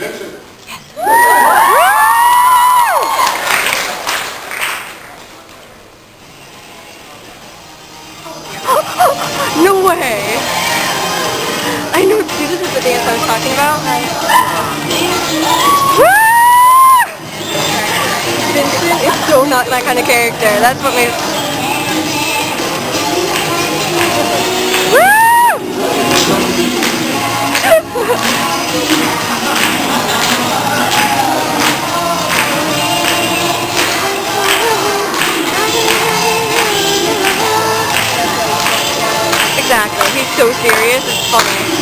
No way! I know, this is the dance I was talking about? Vincent is so not that kind of character. That's what makes... Exactly. He's so serious. It's funny.